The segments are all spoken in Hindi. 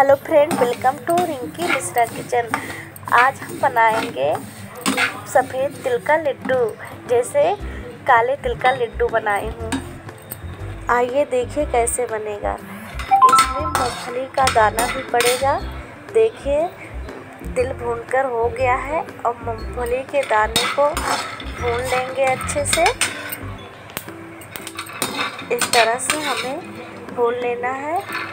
Hello friend, welcome to Rinki Mishra kitchen. आज हम बनाएँगे सफ़ेद तिल का लड्डू, जैसे काले तिल का लड्डू बनाए हूँ। आइए देखिए कैसे बनेगा। इसमें मूंगफली का दाना भी पड़ेगा। देखिए तिल भूनकर हो गया है और मूंगफली के दाने को भून लेंगे अच्छे से। इस तरह से हमें भून लेना है।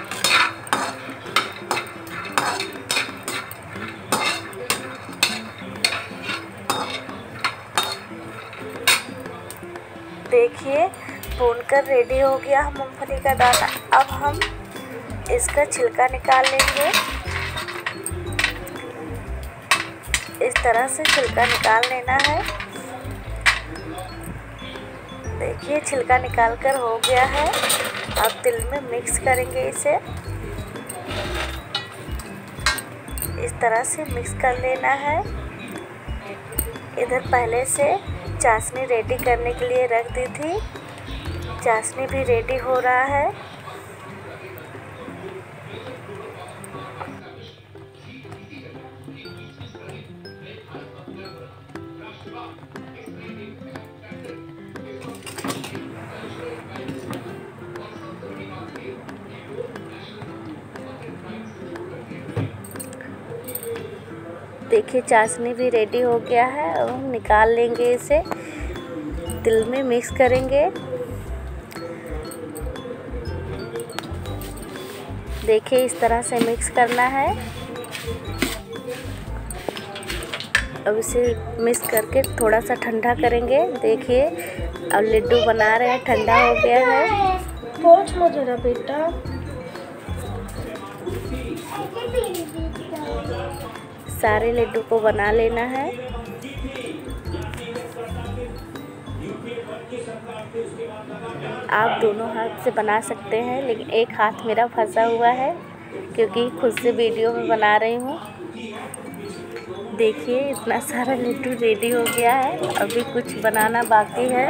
देखिए, भूनकर रेडी हो गया मूँगफली का दाना। अब हम इसका छिलका निकाल लेंगे। इस तरह से छिलका निकाल लेना है। देखिए, छिलका निकाल कर हो गया है। अब तिल में मिक्स करेंगे इसे। इस तरह से मिक्स कर लेना है। इधर पहले से चाशनी रेडी करने के लिए रख दी थी। चाशनी भी रेडी हो रहा है। देखिए, चाशनी भी रेडी हो गया है। अब हम निकाल लेंगे इसे। तिल में मिक्स करेंगे। देखिए, इस तरह से मिक्स करना है। अब इसे मिक्स करके थोड़ा सा ठंडा करेंगे। देखिए, अब लड्डू बना रहे हैं, ठंडा हो गया है। बहुत मज़ा बेटा। सारे लड्डू को बना लेना है। आप दोनों हाथ से बना सकते हैं, लेकिन एक हाथ मेरा फंसा हुआ है, क्योंकि खुद से वीडियो में बना रही हूँ। देखिए, इतना सारा लड्डू रेडी हो गया है। अभी कुछ बनाना बाकी है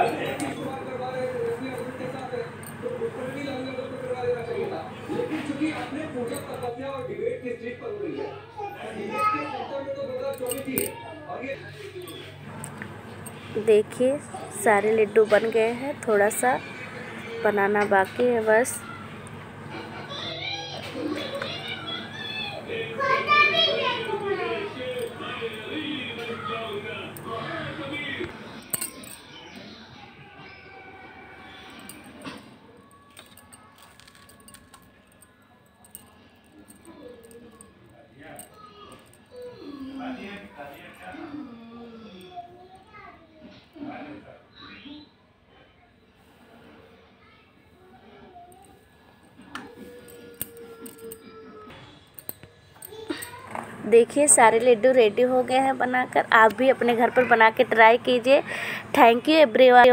देखिए सारे लड्डू बन गए हैं। थोड़ा सा बनाना बाकी है बस। देखिए, सारे लड्डू रेडी हो गए हैं बनाकर। आप भी अपने घर पर बना के ट्राई कीजिए। Thank you everyone